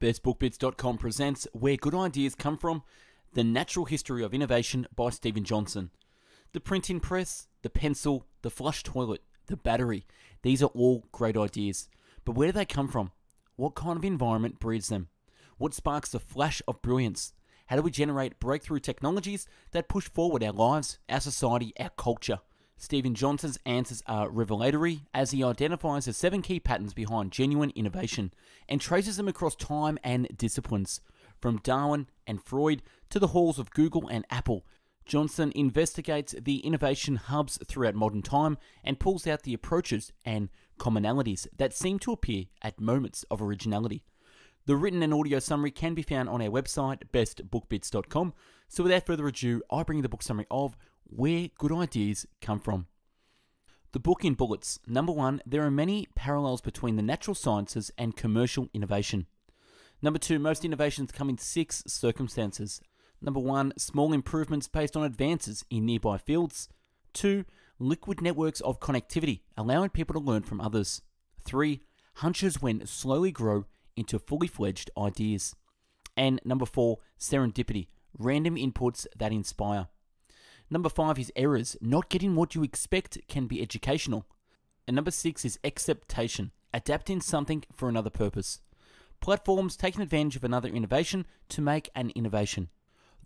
BestBookBits.com presents Where Good Ideas Come From The Natural History of Innovation by Steven Johnson. The printing press, the pencil, the flush toilet, the battery, these are all great ideas. But where do they come from? What kind of environment breeds them? What sparks the flash of brilliance? How do we generate breakthrough technologies that push forward our lives, our society, our culture? Steven Johnson's answers are revelatory as he identifies the seven key patterns behind genuine innovation and traces them across time and disciplines. From Darwin and Freud to the halls of Google and Apple, Johnson investigates the innovation hubs throughout modern time and pulls out the approaches and commonalities that seem to appear at moments of originality. The written and audio summary can be found on our website, bestbookbits.com. So without further ado, I bring you the book summary of Where Good Ideas Come From. The book in bullets. Number one, there are many parallels between the natural sciences and commercial innovation. Number two, most innovations come in six circumstances. Number one, small improvements based on advances in nearby fields. Two, liquid networks of connectivity, allowing people to learn from others. Three, hunches when slowly grow into fully fledged ideas. And number four, serendipity, random inputs that inspire. Number five is errors. Not getting what you expect can be educational. And number six is exaptation, adapting something for another purpose. Platforms taking advantage of another innovation to make an innovation.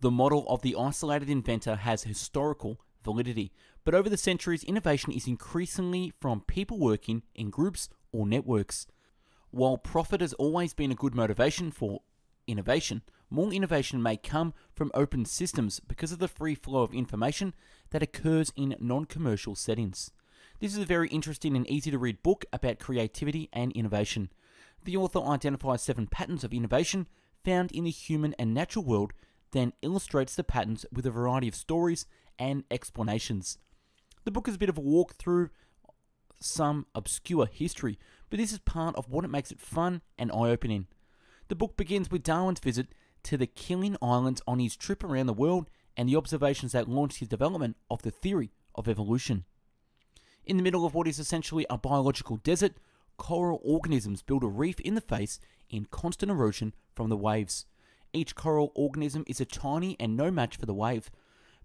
The model of the isolated inventor has historical validity, but over the centuries, innovation is increasingly from people working in groups or networks. While profit has always been a good motivation for innovation, more innovation may come from open systems because of the free flow of information that occurs in non commercial settings. This is a very interesting and easy to read book about creativity and innovation. The author identifies seven patterns of innovation found in the human and natural world, then illustrates the patterns with a variety of stories and explanations. The book is a bit of a walk through some obscure history, but this is part of what it makes it fun and eye opening. The book begins with Darwin's visit to the Keeling Islands on his trip around the world and the observations that launched his development of the theory of evolution. In the middle of what is essentially a biological desert, coral organisms build a reef in the face in constant erosion from the waves. Each coral organism is a tiny and no match for the wave,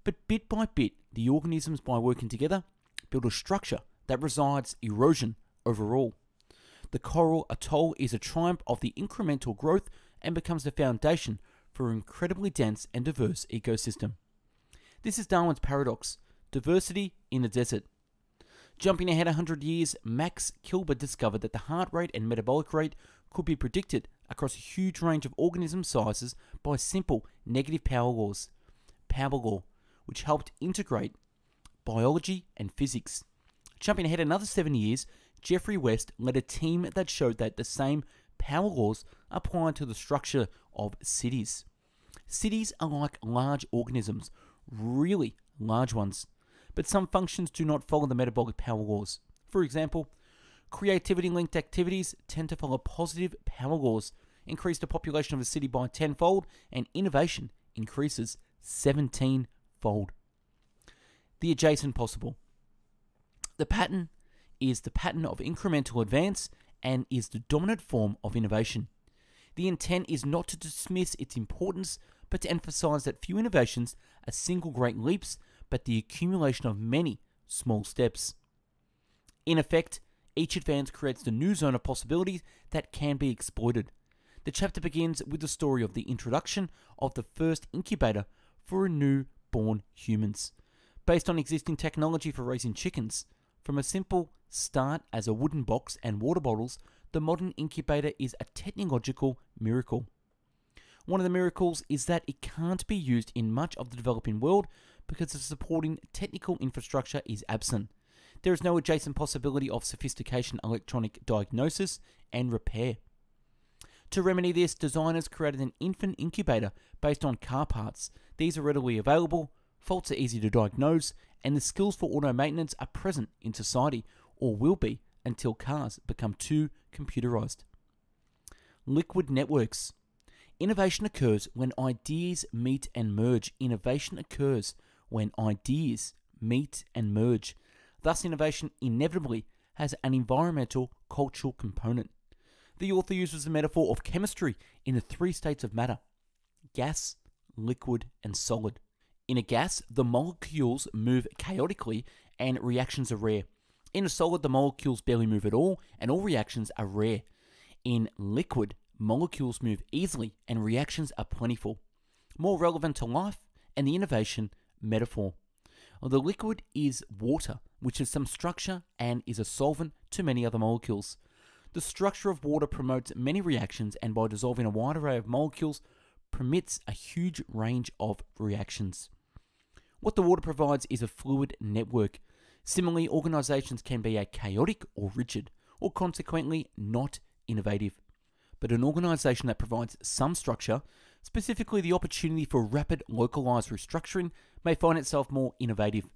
but bit by bit, the organisms, by working together, build a structure that resides erosion overall. The coral atoll is a triumph of the incremental growth and becomes the foundation for an incredibly dense and diverse ecosystem. This is Darwin's paradox diversity in the desert. Jumping ahead 100 years, Max Kleiber discovered that the heart rate and metabolic rate could be predicted across a huge range of organism sizes by simple negative power laws. Power law, which helped integrate biology and physics. Jumping ahead another seven years, Geoffrey West led a team that showed that the same power laws apply to the structure of cities. Cities are like large organisms, really large ones, but some functions do not follow the metabolic power laws. For example, creativity linked activities tend to follow positive power laws, increase the population of a city by tenfold, and innovation increases 17 fold. The adjacent possible. The pattern is the pattern of incremental advance and is the dominant form of innovation. The intent is not to dismiss its importance, but to emphasize that few innovations are single great leaps, but the accumulation of many small steps. In effect, each advance creates the new zone of possibilities that can be exploited. The chapter begins with the story of the introduction of the first incubator for new born humans. Based on existing technology for raising chickens, from a simple start as a wooden box and water bottles, the modern incubator is a technological miracle. One of the miracles is that it can't be used in much of the developing world because the supporting technical infrastructure is absent. There is no adjacent possibility of sophistication electronic diagnosis and repair. To remedy this, designers created an infant incubator based on car parts. These are readily available, faults are easy to diagnose, and the skills for auto maintenance are present in society or will be until cars become too computerized. Liquid networks. Innovation occurs when ideas meet and merge. Innovation occurs when ideas meet and merge. Thus, innovation inevitably has an environmental cultural component. The author uses the metaphor of chemistry in the three states of matter gas, liquid, and solid. In a gas, the molecules move chaotically and reactions are rare. In a solid, the molecules barely move at all and all reactions are rare. In liquid, molecules move easily and reactions are plentiful. More relevant to life and the innovation metaphor. The liquid is water, which has some structure and is a solvent to many other molecules. The structure of water promotes many reactions and by dissolving a wide array of molecules permits a huge range of reactions. What the water provides is a fluid network. Similarly, organizations can be a chaotic or rigid, or consequently not innovative. But an organization that provides some structure, specifically the opportunity for rapid localized restructuring, may find itself more innovative.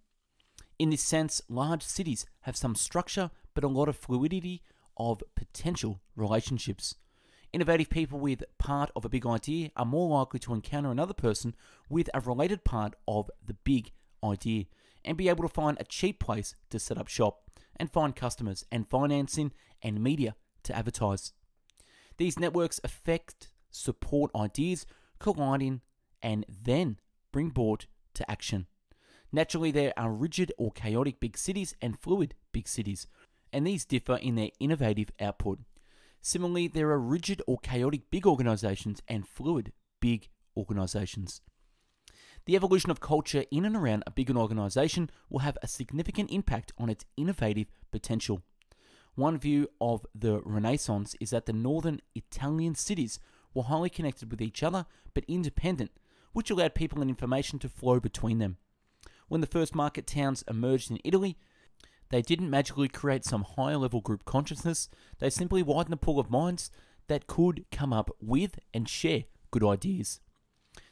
In this sense, large cities have some structure but a lot of fluidity of potential relationships. Innovative people with part of a big idea are more likely to encounter another person with a related part of the big idea and be able to find a cheap place to set up shop and find customers and financing and media to advertise. These networks affect, support ideas colliding, and then bring board to action. Naturally, there are rigid or chaotic big cities and fluid big cities, and these differ in their innovative output. Similarly, there are rigid or chaotic big organizations and fluid big organizations. The evolution of culture in and around a big organization will have a significant impact on its innovative potential. One view of the Renaissance is that the northern Italian cities were highly connected with each other but independent, which allowed people and information to flow between them. When the first market towns emerged in Italy, they didn't magically create some higher level group consciousness, they simply widened the pool of minds that could come up with and share good ideas.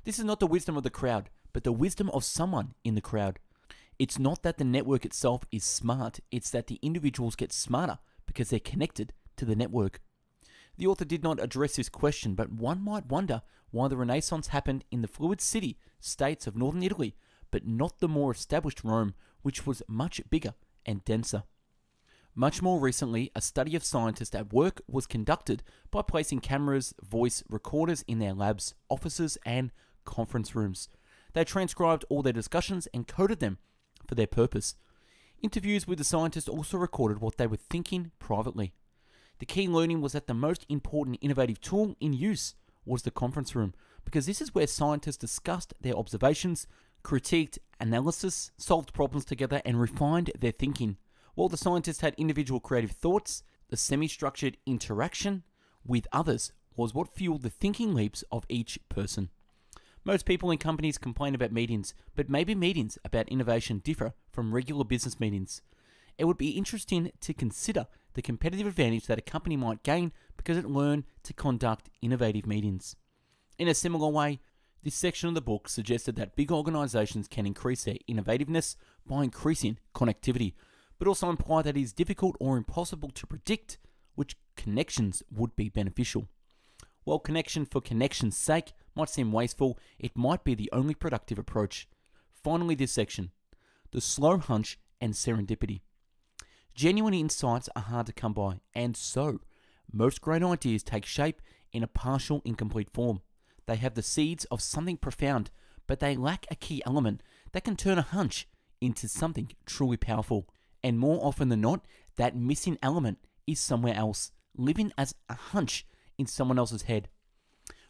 This is not the wisdom of the crowd, but the wisdom of someone in the crowd. It's not that the network itself is smart, it's that the individuals get smarter because they're connected to the network. The author did not address this question, but one might wonder why the Renaissance happened in the fluid city states of northern Italy, but not the more established Rome, which was much bigger and denser. Much more recently, a study of scientists at work was conducted by placing cameras, voice recorders in their labs, offices, and conference rooms. They transcribed all their discussions and coded them for their purpose. Interviews with the scientists also recorded what they were thinking privately. The key learning was that the most important innovative tool in use was the conference room, because this is where scientists discussed their observations, critiqued analysis, solved problems together, and refined their thinking. While the scientists had individual creative thoughts, the semi structured interaction with others was what fueled the thinking leaps of each person. Most people in companies complain about meetings, but maybe meetings about innovation differ from regular business meetings. It would be interesting to consider the competitive advantage that a company might gain because it learned to conduct innovative meetings. In a similar way, this section of the book suggested that big organizations can increase their innovativeness by increasing connectivity, but also implied that it is difficult or impossible to predict which connections would be beneficial. While connection for connection's sake might seem wasteful, it might be the only productive approach. Finally, this section the slow hunch and serendipity. Genuine insights are hard to come by, and so, most great ideas take shape in a partial, incomplete form. They have the seeds of something profound, but they lack a key element that can turn a hunch into something truly powerful. And more often than not, that missing element is somewhere else, living as a hunch in someone else's head.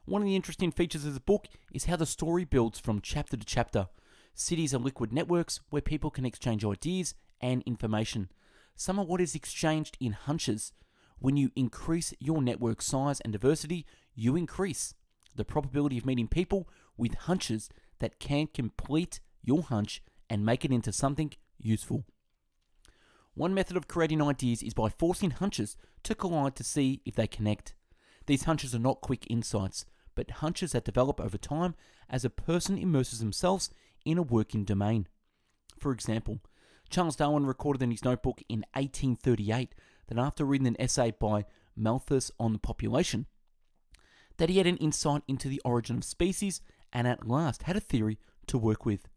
One of the interesting features of the book is how the story builds from chapter to chapter. Cities are liquid networks where people can exchange ideas and information. Some of what is exchanged in hunches. When you increase your network size and diversity, you increase the probability of meeting people with hunches that can complete your hunch and make it into something useful. One method of creating ideas is by forcing hunches to collide to see if they connect. These hunches are not quick insights, but hunches that develop over time as a person immerses themselves in a working domain. For example, Charles Darwin recorded in his notebook in 1838 that after reading an essay by Malthus on the population, that he had an insight into the origin of species and at last had a theory to work with.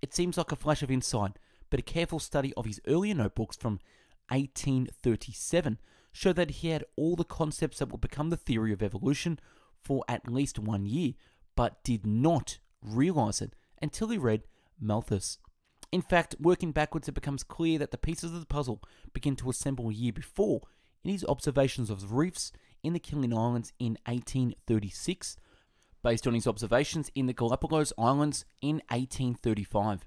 It seems like a flash of insight, but a careful study of his earlier notebooks from 1837 showed that he had all the concepts that would become the theory of evolution for at least one year, but did not realize it until he read Malthus. In fact, working backwards, it becomes clear that the pieces of the puzzle begin to assemble a year before in his observations of reefs in the Keeling Islands in 1836, based on his observations in the Galapagos Islands in 1835.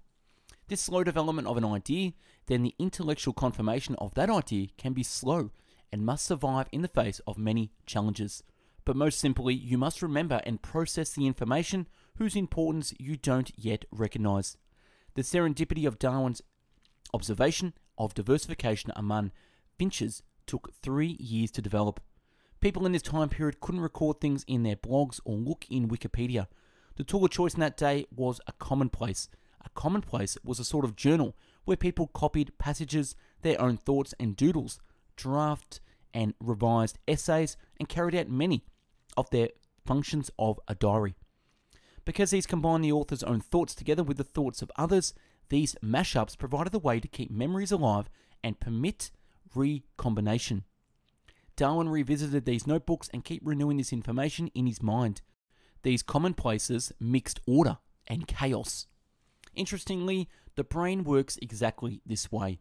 This slow development of an idea, then the intellectual confirmation of that idea can be slow and must survive in the face of many challenges. But most simply, you must remember and process the information whose importance you don't yet recognize. The serendipity of Darwin's observation of diversification among finches took three years to develop. People in this time period couldn't record things in their blogs or look in Wikipedia. The tool of choice in that day was a commonplace. A commonplace was a sort of journal where people copied passages, their own thoughts and doodles, draft and revised essays, and carried out many of their functions of a diary. Because these combine the author's own thoughts together with the thoughts of others, these mashups provided a way to keep memories alive and permit recombination. Darwin revisited these notebooks and kept renewing this information in his mind. These commonplaces mixed order and chaos. Interestingly, the brain works exactly this way.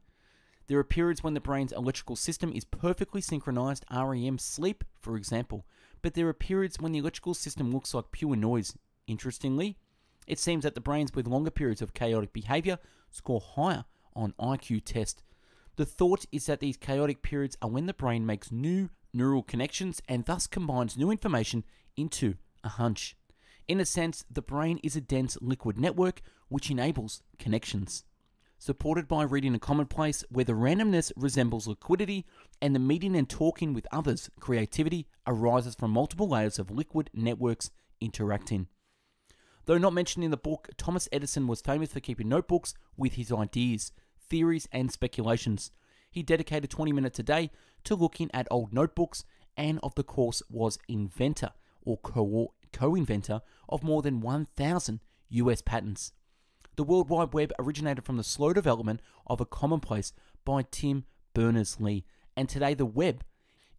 There are periods when the brain's electrical system is perfectly synchronized, REM sleep, for example, but there are periods when the electrical system looks like pure noise. Interestingly, it seems that the brains with longer periods of chaotic behavior score higher on IQ test. The thought is that these chaotic periods are when the brain makes new neural connections and thus combines new information into a hunch. In a sense, the brain is a dense liquid network which enables connections. Supported by reading a commonplace where the randomness resembles liquidity and the meeting and talking with others, creativity arises from multiple layers of liquid networks interacting. Though not mentioned in the book, Thomas Edison was famous for keeping notebooks with his ideas, theories, and speculations. He dedicated 20 minutes a day to looking at old notebooks and of the course was inventor or co-inventor of more than 1,000 US patents. The World Wide Web originated from the slow development of a commonplace by Tim Berners-Lee, and today the web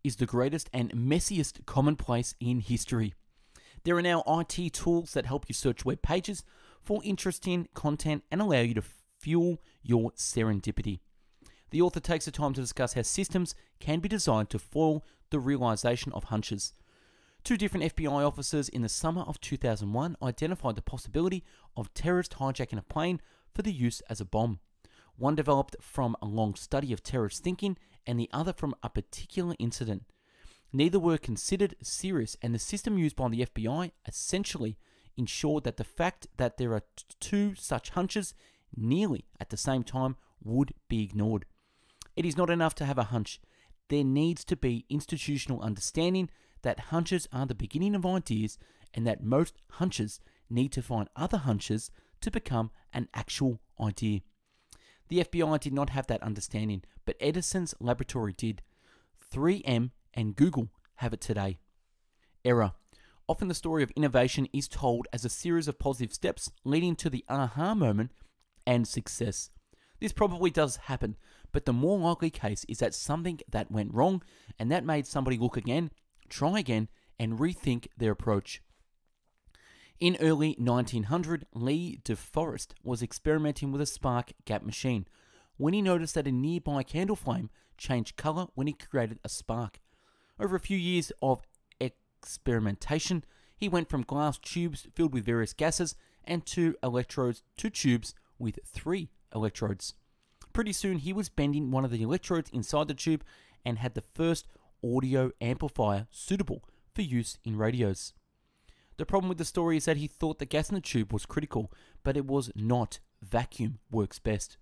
is the greatest and messiest commonplace in history. There are now IT tools that help you search web pages for interesting content and allow you to fuel your serendipity. The author takes the time to discuss how systems can be designed to foil the realization of hunches. Two different FBI officers in the summer of 2001 identified the possibility of terrorist hijacking a plane for the use as a bomb. One developed from a long study of terrorist thinking, and the other from a particular incident. Neither were considered serious, and the system used by the FBI essentially ensured that the fact that there are two such hunches nearly at the same time would be ignored. It is not enough to have a hunch. There needs to be institutional understanding that hunches are the beginning of ideas and that most hunches need to find other hunches to become an actual idea. The FBI did not have that understanding, but Edison's laboratory did. 3M and Google have it today. Error. Often the story of innovation is told as a series of positive steps leading to the aha moment and success. This probably does happen, but the more likely case is that something that went wrong and that made somebody look again, try again, and rethink their approach. In early 1900, Lee De Forest was experimenting with a spark gap machine when he noticed that a nearby candle flame changed color when he created a spark. Over a few years of experimentation, he went from glass tubes filled with various gases and two electrodes to tubes with three electrodes. Pretty soon, he was bending one of the electrodes inside the tube and had the first audio amplifier suitable for use in radios. The problem with the story is that he thought the gas in the tube was critical, but it was not. Vacuum works best.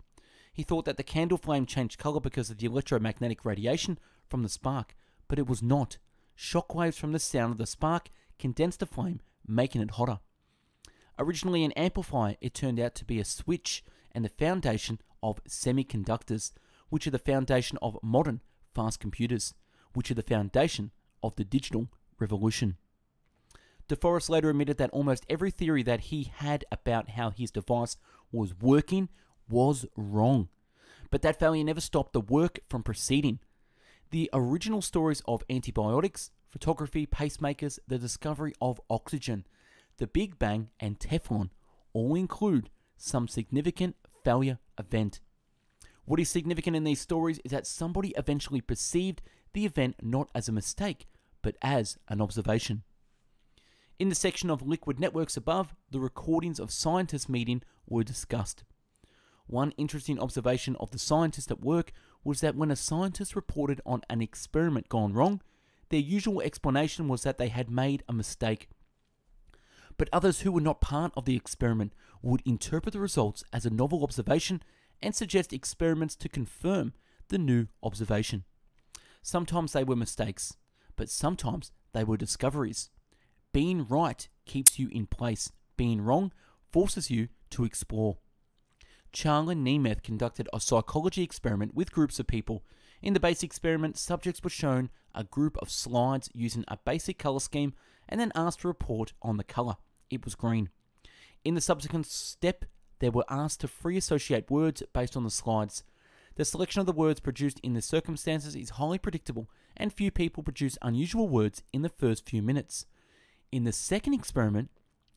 He thought that the candle flame changed color because of the electromagnetic radiation from the spark, but it was not. Shockwaves from the sound of the spark condensed the flame, making it hotter. Originally an amplifier, it turned out to be a switch and the foundation of semiconductors, which are the foundation of modern fast computers, which are the foundation of the digital revolution. DeForest later admitted that almost every theory that he had about how his device was working was wrong. But that failure never stopped the work from proceeding. The original stories of antibiotics, photography, pacemakers, the discovery of oxygen, the Big Bang, and Teflon all include some significant failure event. What is significant in these stories is that somebody eventually perceived the event not as a mistake, but as an observation. In the section of liquid networks above, the recordings of scientists meeting were discussed. One interesting observation of the scientists at work was that when a scientist reported on an experiment gone wrong, their usual explanation was that they had made a mistake. But others who were not part of the experiment would interpret the results as a novel observation and suggest experiments to confirm the new observation. Sometimes they were mistakes, but sometimes they were discoveries. Being right keeps you in place, being wrong forces you to explore. Charles Nemeth conducted a psychology experiment with groups of people. In the base experiment, subjects were shown a group of slides using a basic color scheme and then asked to report on the color. It was green. In the subsequent step, they were asked to free associate words based on the slides. The selection of the words produced in the circumstances is highly predictable, and few people produce unusual words in the first few minutes. In the second experiment,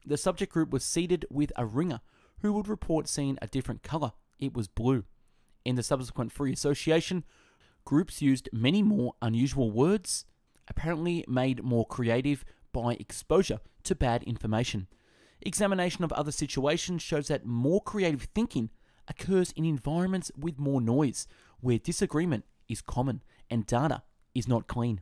the subject group was seated with a ringer who would report seeing a different color. It was blue. In the subsequent free association, groups used many more unusual words, apparently made more creative by exposure to bad information. Examination of other situations shows that more creative thinking occurs in environments with more noise, where disagreement is common and data is not clean.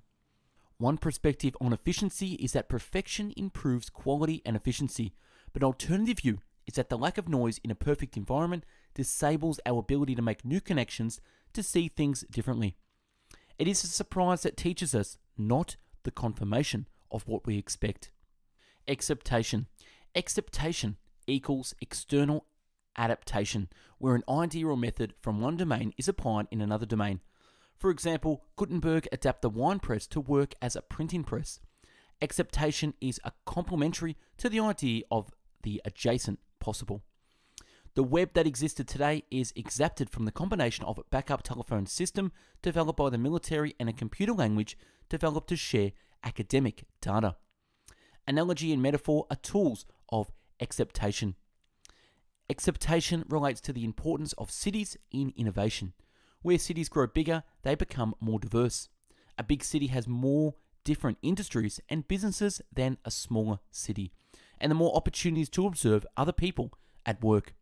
One perspective on efficiency is that perfection improves quality and efficiency, but an alternative view is that the lack of noise in a perfect environment disables our ability to make new connections to see things differently. It is a surprise that teaches us, not the confirmation of what we expect. Exaptation. Exaptation equals external adaptation, where an idea or method from one domain is applied in another domain. For example, Gutenberg adapted the wine press to work as a printing press. Exaptation is a complementary to the idea of the adjacent possible. The web that existed today is exapted from the combination of a backup telephone system developed by the military and a computer language developed to share academic data. Analogy and metaphor are tools of exaptation. Exaptation relates to the importance of cities in innovation. Where cities grow bigger, they become more diverse. A big city has more different industries and businesses than a smaller city, and the more opportunities to observe other people at work.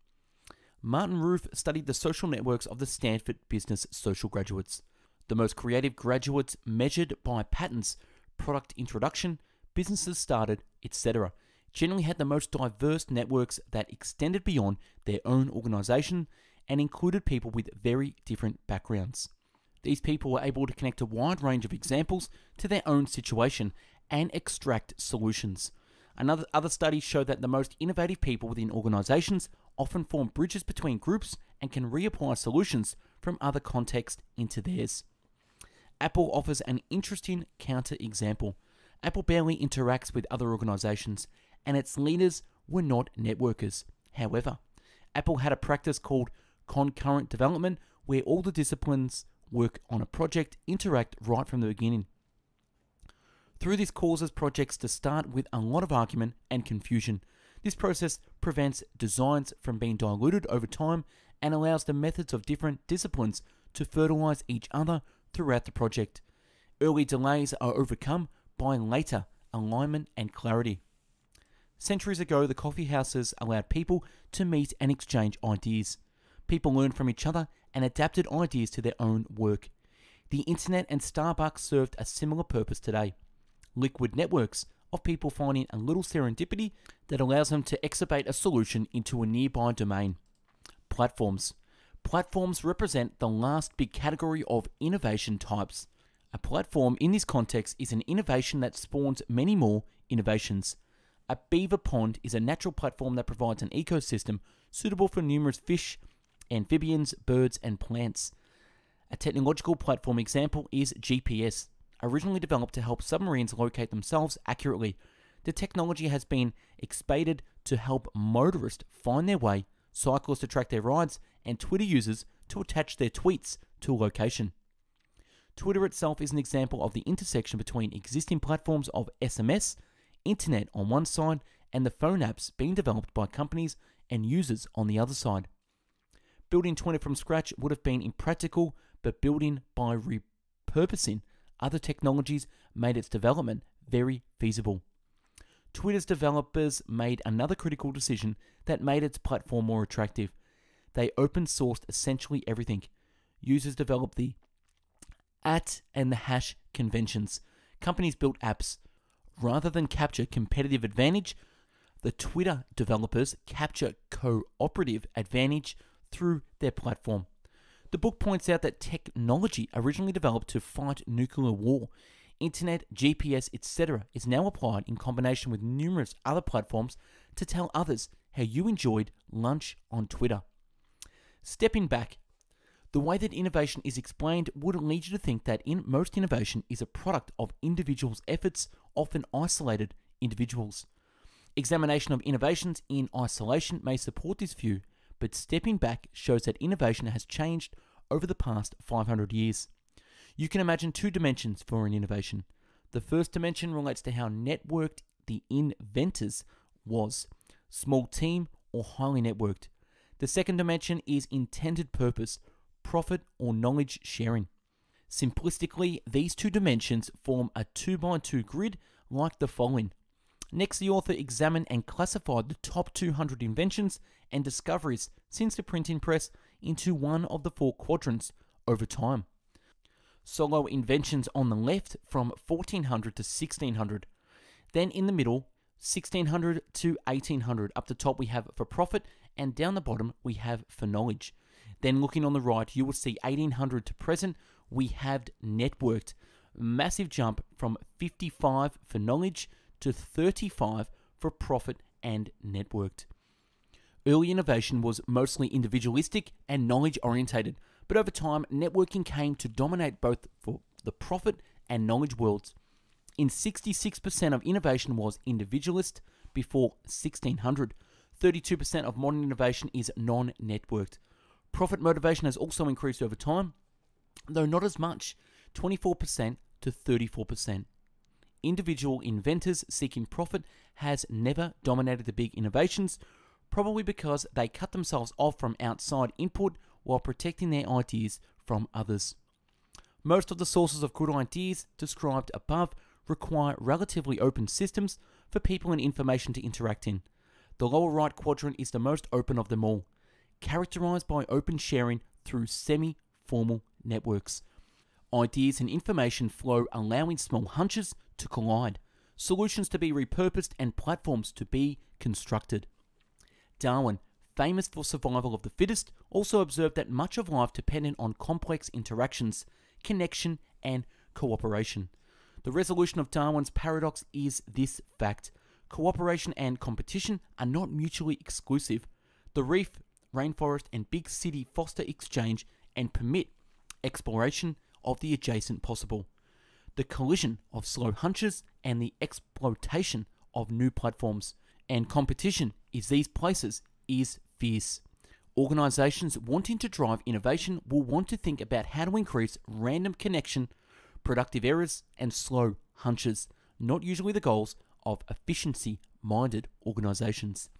Martin Ruff studied the social networks of the Stanford Business School graduates. The most creative graduates measured by patents, product introduction, businesses started, etc., generally had the most diverse networks that extended beyond their own organization and included people with very different backgrounds. These people were able to connect a wide range of examples to their own situation and extract solutions. Another other studies show that the most innovative people within organizations often form bridges between groups and can reapply solutions from other contexts into theirs. Apple offers an interesting counterexample. Apple barely interacts with other organizations, and its leaders were not networkers. However, Apple had a practice called concurrent development, where all the disciplines work on a project interact right from the beginning. Through this causes projects to start with a lot of argument and confusion. This process prevents designs from being diluted over time and allows the methods of different disciplines to fertilize each other throughout the project. Early delays are overcome by later alignment and clarity. Centuries ago, the coffee houses allowed people to meet and exchange ideas. People learned from each other and adapted ideas to their own work. The internet and Starbucks served a similar purpose today. Liquid networks of people finding a little serendipity that allows them to excavate a solution into a nearby domain. Platforms. Platforms represent the last big category of innovation types. A platform in this context is an innovation that spawns many more innovations. A beaver pond is a natural platform that provides an ecosystem suitable for numerous fish, amphibians, birds, and plants. A technological platform example is GPS, originally developed to help submarines locate themselves accurately. The technology has been expanded to help motorists find their way, cyclists to track their rides, and Twitter users to attach their tweets to a location. Twitter itself is an example of the intersection between existing platforms of SMS, internet on one side, and the phone apps being developed by companies and users on the other side. Building Twitter from scratch would have been impractical, but building by repurposing other technologies made its development very feasible. Twitter's developers made another critical decision that made its platform more attractive. They open sourced essentially everything. Users developed the at and the hash conventions. Companies built apps. Rather than capture competitive advantage, the Twitter developers capture cooperative advantage through their platform. The book points out that technology originally developed to fight nuclear war, internet, GPS, etc., is now applied in combination with numerous other platforms to tell others how you enjoyed lunch on Twitter. Stepping back, the way that innovation is explained would lead you to think that in most innovation is a product of individuals' efforts, often isolated individuals. Examination of innovations in isolation may support this view, but stepping back shows that innovation has changed over the past 500 years. You can imagine two dimensions for an innovation. The first dimension relates to how networked the inventors was small team or highly networked. The second dimension is intended purpose, profit or knowledge sharing. Simplistically, these two dimensions form a 2 by 2 grid like the following. Next, the author examined and classified the top 200 inventions and discoveries since the printing press into one of the four quadrants over time. Solo inventions on the left from 1400 to 1600. Then in the middle, 1600 to 1800. Up the top, we have for profit, and down the bottom, we have for knowledge. Then looking on the right, you will see 1800 to present, we have networked. Massive jump from 55 for knowledge to 35 for profit and networked. Early innovation was mostly individualistic and knowledge orientated, but over time, networking came to dominate both for the profit and knowledge worlds. In 66% of innovation was individualist before 1600. 32% of modern innovation is non networked. Profit motivation has also increased over time, though not as much 24% to 34%. Individual inventors seeking profit has never dominated the big innovations, probably because they cut themselves off from outside input while protecting their ideas from others. Most of the sources of good ideas described above require relatively open systems for people and information to interact in. The lower right quadrant is the most open of them all characterized by open sharing through semi formal networks. Ideas and information flow, allowing small hunches to collide, solutions to be repurposed, and platforms to be constructed. Darwin, famous for survival of the fittest, also observed that much of life depended on complex interactions, connection, and cooperation. The resolution of Darwin's paradox is this fact cooperation and competition are not mutually exclusive. The reef rainforest, and big city foster exchange and permit exploration of the adjacent possible. The collision of slow hunches and the exploitation of new platforms and competition is these places is fierce. Organizations wanting to drive innovation will want to think about how to increase random connection, productive errors, and slow hunches, not usually the goals of efficiency minded organizations.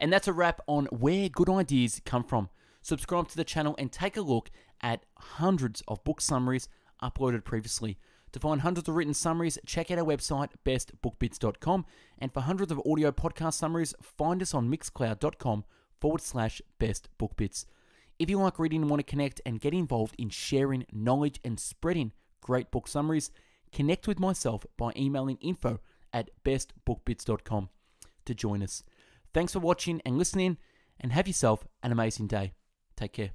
And that's a wrap on where good ideas come from. Subscribe to the channel and take a look at hundreds of book summaries uploaded previously. To find hundreds of written summaries, check out our website, bestbookbits.com. And for hundreds of audio podcast summaries, find us on mixcloud.com forward slash bestbookbits. If you like reading and want to connect and get involved in sharing knowledge and spreading great book summaries, connect with myself by emailing info at bestbookbits.com to join us. Thanks for watching and listening, and have yourself an amazing day. Take care.